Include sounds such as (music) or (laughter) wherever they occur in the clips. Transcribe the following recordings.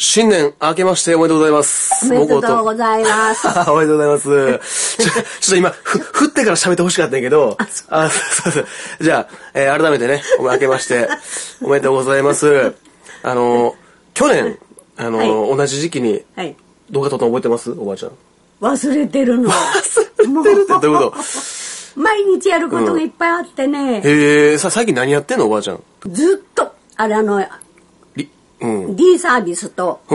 新年明けましておめでとうございます。おめでとうございます。(laughs) おめでとうございます。ちょ、ちょっと今、ふ、振ってから喋ってほしかったんやけど、あ、そうそう。じゃあ、えー改めてね、おめ明けまして、おめでとうございます。あのー、去年、あのー同じ時期にはい。動画撮ったの覚えてます？おばあちゃん。忘れてるの。忘てるってどういうこと？毎日やることがいっぱいあってね、へえ、さ、最近何やってんの？おばあちゃん。ずっと、あれあの、リ、うん。D サービスと、そ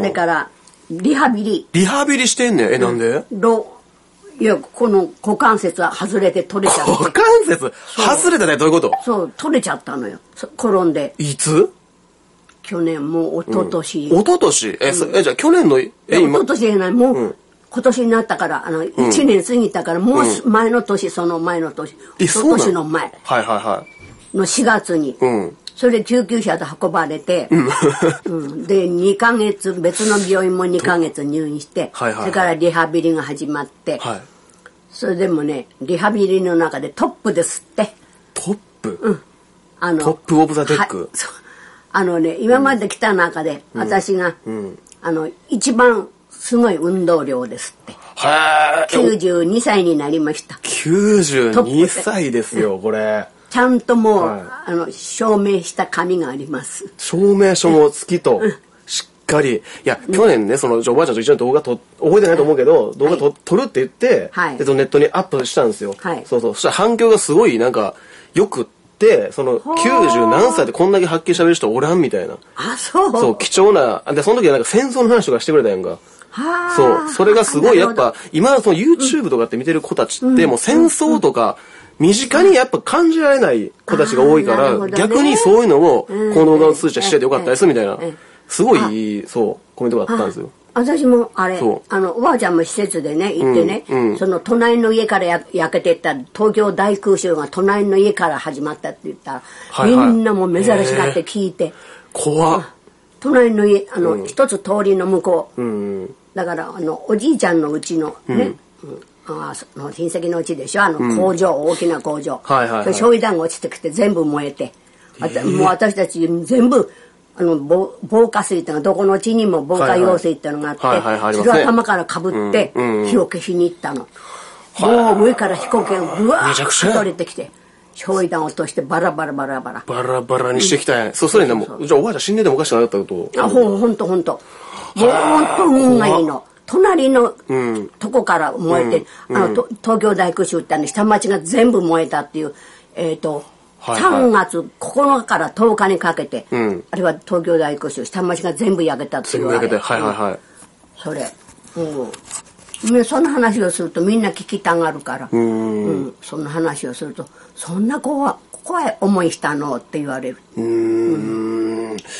れから、リハビリ、リハビリしてんねん。え、なんで？ロ、いや、この股関節は外れて取れちゃ股って。(laughs) 関節？外れたねどういうこと？そう、取れちゃったのよ。そ転んで。いつ？去年もう一昨年、一昨年？え、そえ、じゃあ去年の、え、一今昨、年じゃない、もう、うん。今年になったから、あの、1年過ぎたから、もう前の年、その前の年、え、そうな年の前。はいはいはい。の4月に、うん。それで救急車で運ばれて、うん。で、2ヶ月、別の病院も2ヶ月入院して、はいはいはい。それからリハビリが始まって、はい。それでもね、リハビリの中でトップですって、トップ、あの、トップ of the deck？あのね、今まで来た中で、私が、あの、一番すごい運動量ですって。はえ。92歳になりました。トップ92で歳ですよ、これ。ちゃんともう、はあの、証明した紙があります。証明書も月と、しっかり。いや、去年ね、その、おばあちゃんと一緒に動画撮、覚えてないと思うけど、動画撮撮るって言って、はいネットにアップしたんですよ。はいそうそう。そしたら反響がすごい、なんか、よくって、その、90何歳でこんだけはっきり喋る人おらんみたいな。あ、そう。そう、貴重な、で、その時はなんか戦争の話とかしてくれたやんか。はあそう、それがすごいやっぱ、今その YouTube とかって見てる子たちって、もう戦争とか、身近にやっぱ感じられない子たちが多いから、ね。逆にそういうのを、この動画の通知はしててよかったです、みたいな。うんうん、すごいそう、コメントがあったんですよ。私もあれあのおばあちゃんも施設でね行ってね、うんうん。その隣の家からや焼けてった東京大空襲が隣の家から始まったって言ったら、はいはい。みんなもう珍しがって聞いて。怖っ。隣の家あの、一つ通りの向こう、うん。だからあのおじいちゃんのうちのね、うんあその親戚のうちでしょ？あの工場、大きな工場、はいはい焼夷弾が落ちてきて全部燃えて、あたもう私たち全部あの防防火水ってのがどこの地にも防火用水っていうのがあって、はいはいはい。はいありますね。それを頭からかぶってうんうん火を消しに行ったの、もう上から飛行機がブワーめちゃくちゃ。やッとれてきて焼夷弾を落としてバラバラバラバラ。バラバラにしてきた。んや。そう、それね、もう、じゃあおばあちゃん死んでてもおかしくなかったこと？あほんほんとほんと。もうほんと運がいいの隣のうん。とこから燃えて、あのと東京大空襲ってあの下町が全部燃えたっていうえっ、と、はいはい。3月9日から10日にかけて、うん。あれは東京大空襲下町が全部焼けたっていうあれ。全はいはいはい。それ。うん。ねそんな話をするとみんな聞きたがるから。うん。そんな話をすると「そんな怖怖い思いしたの?」って言われる。うーん。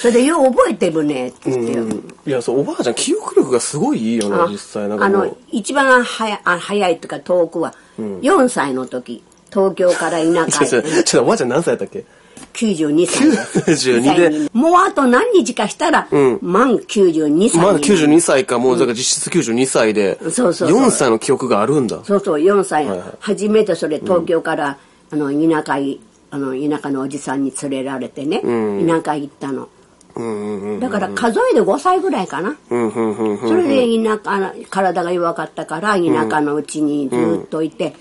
それで「よう覚えてるね」って言って、いや、そう、おばあちゃん記憶力がすごいいいよあね、実際。なんかあの一番早あ早いというか遠くは、4歳の時東京から田舎へ。(laughs) ちょっとおばあちゃん何歳だったっけ？92歳。で。す92でもうあと何日かしたら、満92歳に。まだ92歳か、もうだから実質92歳で、そうそうそう。4歳の記憶があるんだ。そうそう4歳、はいはい。初めてそれ東京から、あの田舎いあの田舎のおじさんに連れられてね、田舎行ったの。うんうんうん。だから数えで5歳ぐらいかな。それで田舎体が弱かったから田舎のうちにずっといて、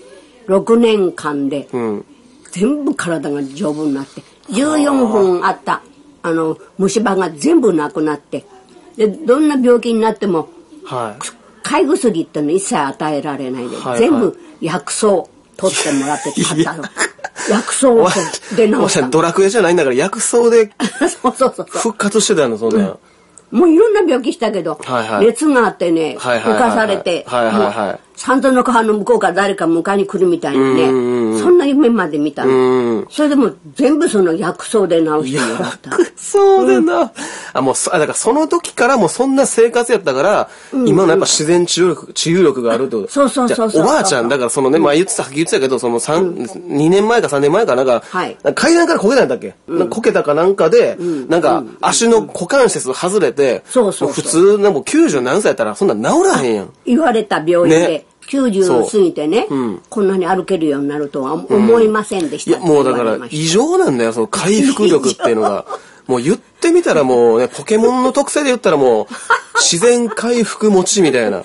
6年間でん。全部体が丈夫になって14本あった。あの虫歯が全部なくなって。でどんな病気になってもはい。買い薬っての一切与えられないで、全部薬草取ってもらって買ったの薬草おばでた。ドラクエじゃないんだから薬草で (laughs) 復活してたの、そんな。もういろんな病気したけど、熱があってね、浮かされて、はいはいはい三途の川の向こうから誰か迎えに来るみたいなうんうんね、うん。そんな夢まで見たうの。ん。それでも全部その薬草で治してもらった。そうだな。あ、もうそ、あだからその時からもうそんな生活やったから、今のやっぱ自然治癒力、治癒力があるってこと。そうそうそう。おばあちゃん、だからそのね、まあ言ってた、言ってたけど、その三、2年前か3年前かなんか、はい。なんか階段からこけたんだっけ、なんかこけたかなんかで、なんか足の股関節外れて、そうそう普通、なんかもう90何歳やったらそんなん治らへんやん。言われた病院で、ね90過ぎてね、こんなに歩けるようになるとは思いませんでした、いや、もうだから異常なんだよ、その回復力っていうのが。(laughs) もう言ってみたらもうね、ポケモンの特性で言ったらもう、(laughs) 自然回復持ちみたいな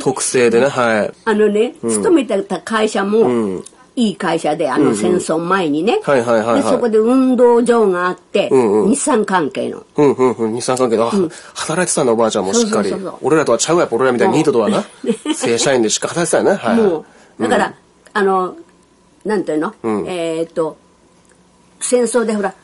特性でね、はい。あのね、勤めてた会社も、いい会社で、あの戦争前にね。はいはいはいはいでそこで運動場があって、日産関係の。うんうんうん、日産関係で、あ、働いてたんだおばあちゃんもしっかり。俺らとはちゃうやっぱ俺らみたいにニートとはな。正社員でしか働いてたよね。はい。もう、だから、あの、なんていうの、えーっと、戦争でほら、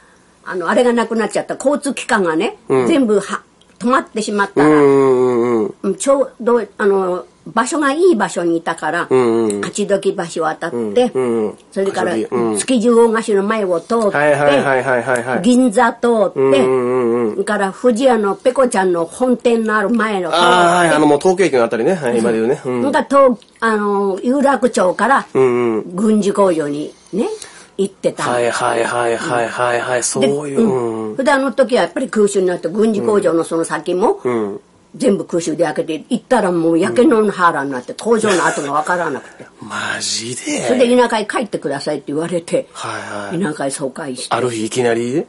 あの、あれがなくなっちゃった、交通機関がね、全部は止まってしまったら、うんうんうん。うんちょうど、あの、場所がいい場所にいたから、勝どき橋を渡って、うんうんそれから、うん築地大菓子の前を通って、はいはいはいはいはいはい。銀座通って、うんうんから富士屋のペコちゃんの本店のある前の通って、ああ、はい、あのもう東京駅のあたりね。はい、今で言うね。うん。か東あの有楽町からうんうん。軍事工場にね行ってたのはいはいはいはいはいはい、そうでいう。うん。であの時はやっぱり空襲になって軍事工場のその先も、ん全部空襲で焼けて行ったらもう焼け野の原になって工場の跡が分からなくて。マジそれでで田舎へ帰ってくださいって言われてはいはい。田舎へ疎開して。ある日いきなり？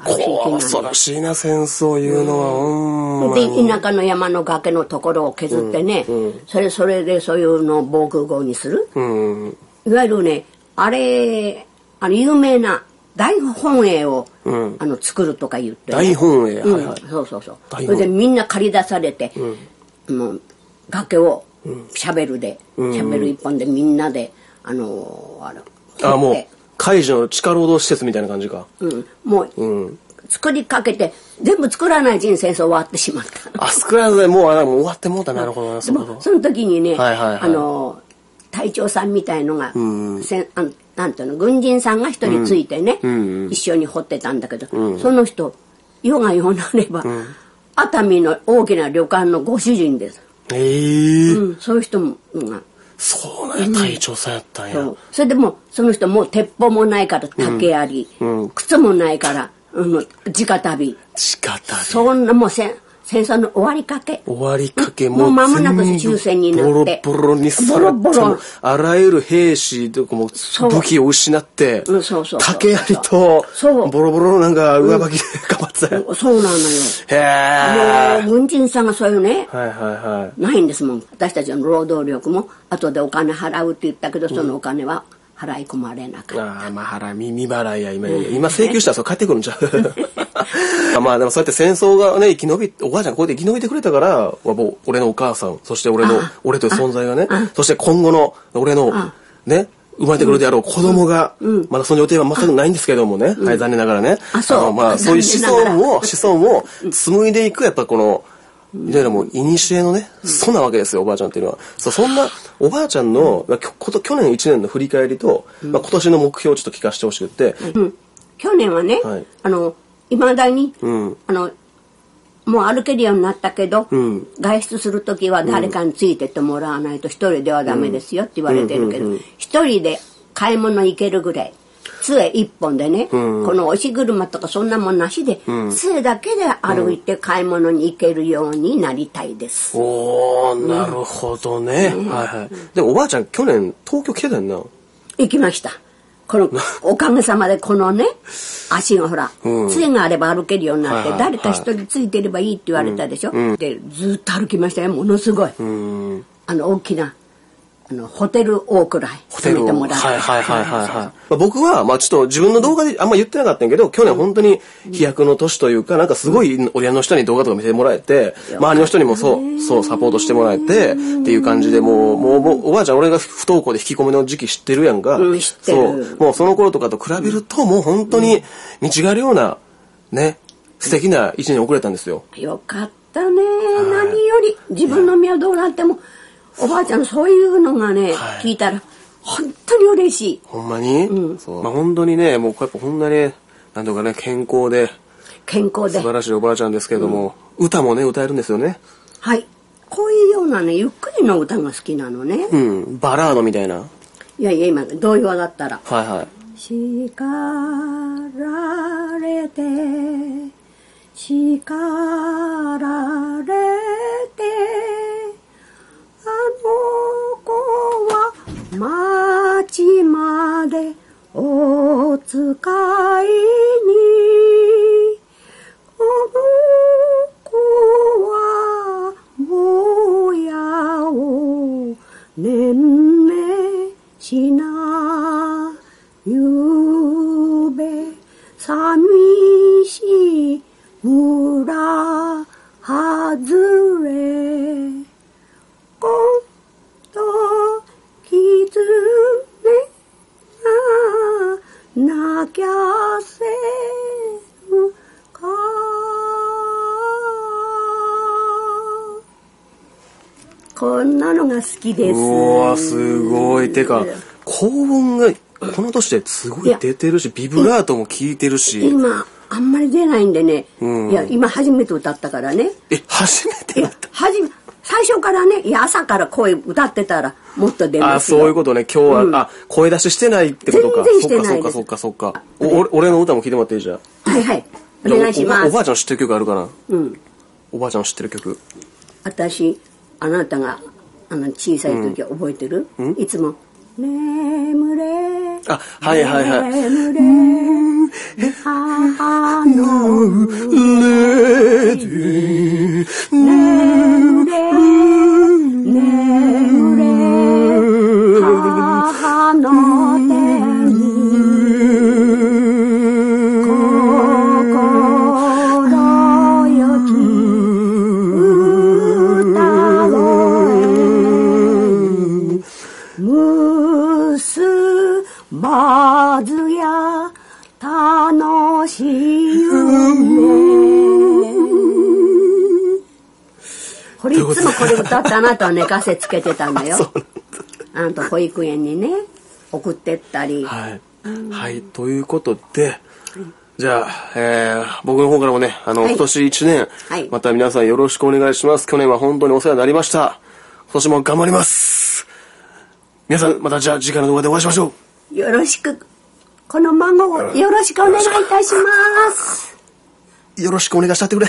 ある日いきなり。恐ろしいな、戦争いうのは。ほんで田舎の山の崖のところを削ってね、それそれでそういうのを防空壕にする、うん。いわゆるねあれあの有名な大本営を、あの作るとか言って。ね、大本営、うんはい。はい。そうそうそう。それでみんな借り出されて、もう崖をシャベルで、シャベル一本でみんなであのあのあ、もう掘って、海事の地下労働施設みたいな感じか。うん、もう、うん。作りかけて全部作らないうちに戦争終わってしまった。あ、少なくでもう、あもう終わってもうた。なるほどな、でその時にね、はいはいはい。あの隊長さんみたいのが、せんあのなんていうの軍人さんが一人ついてね、一緒に掘ってたんだけど、その人世が世なれば、熱海の大きな旅館のご主人です、ええ。うん、そういう人もがそうなんや、隊長さんやったんや。それでもうその人もう鉄砲もないから竹あり、靴もないから、うん、直旅。地下旅。そんなもう戦戦争の終わりかけ。終わりかけもう間もなく終戦になって。ボロボロにされてボロボロ。あらゆる兵士とかも武器を失ってう。んそうそうそう。竹槍とそう。ボロボロのなんか上履きで頑張ってたよ。そうなのよ。へえもう軍人さんがそういうね。はいはいはい。ないんですもん。私たちの労働力も。後でお金払うって言ったけどそのお金は払い込まれなかった、ああまあ払い未払いや今今請求したらそう帰ってくるんちゃう？あ (laughs) (laughs) まあでもそうやって戦争がね生き延びおばあちゃんこうやって生き延びてくれたから俺のお母さんそして俺の俺という存在がねそして今後の俺のね生まれてくるであろう子供が、まだその予定は全くないんですけどもね、はい、残念ながらね。あそう。のまあ、そういう子孫を、子孫を紡いでいく、やっぱこの、いわゆるもう、いにしえのね、そうなわけですよ、おばあちゃんっていうのは。そうそんな、おばあちゃんの、去年1年の振り返りと、まあ、今年の目標をちょっと聞かせてほしくって、うん。去年はね、はい。あのいまだに、ん。あのもう歩けるようになったけど、ん。外出する時は誰かについてってもらわないと一人ではダメですよって言われてるけど一人で買い物行けるぐらい杖一本でね、この押し車とかそんなもんなしで、杖だけで歩いて買い物に行けるようになりたいです、おー、なるほどね。はいはい。でもおばあちゃん去年東京来てたよな。行きましたこのおかげさまでこのね足がほら、うん。杖があれば歩けるようになって、はいはい誰か一人ついてればいいって言われたでしょ、でずっと歩きましたよものすごい、うん。あの大きなあのホテルオークライ。ホめてもらって。はいはいはいはいはい。まあ、僕は、まあちょっと自分の動画であんま言ってなかったんやけど、去年本当に飛躍の年というか、なんかすごい親の人に動画とか見てもらえて、周りの人にもそう、そうサポートしてもらえて、っていう感じでもう、もう、おばあちゃん俺が不登校で引きこもりの時期知ってるやんか。うん知ってる。そう。もうその頃とかと比べると、もう本当に見違えるような、ね、素敵な一年遅れたんですよ。よかったね、何より。自分の身はどうなってもおばあちゃんのそういうのがね、はい。聞いたら本当に嬉しい。ほんまに、そう。まあ本当にね、もうやっぱほんなに、なんとかね、健康で、健康で。素晴らしいおばあちゃんですけれども、歌もね、歌えるんですよね。はい。こういうようなねゆっくりの歌が好きなのね、うん、バラードみたいな。いやいや今童謡だったら。はいはい。叱られて叱られてここは町までお使いになせぬか。こんなのが好きです。うわ、すごい。てか、高音がこの年ですごい出てるし、ビブラートも効いてるし。今、あんまり出ないんでね。うん、いや、今初めて歌ったからね。え、初めて歌った？初め、最初からね、いや、朝から声歌ってたら、もっと出あ、ますよ。そういうことね。今日は、うんあ、声出ししてないってことか。全然してないそっかそっかそっかそっか。お俺俺の歌も聴いてもらっていいじゃん。はいはい。お願いしますおおば。あちゃん知ってる曲あるかな？うん。おばあちゃん知ってる曲。私、あなたが、あの、小さい時は覚えてる、いつも、眠れ。あ、はいはいはい。眠れ。母のレディ眠れ。つもこれ歌ってあなたは寝かせつけてたんだよ (laughs) あなた保育園にね送ってったり、はい。はい。ということで、じゃあ、えー、僕の方からもね、あの、はい今年1年、はいまた皆さんよろしくお願いします。去年は本当にお世話になりました。今年も頑張ります。皆さん、またじゃあ次回の動画でお会いしましょよろしくこの孫をよろしくお願いいたしますう。よろしくお願いしたってくれ。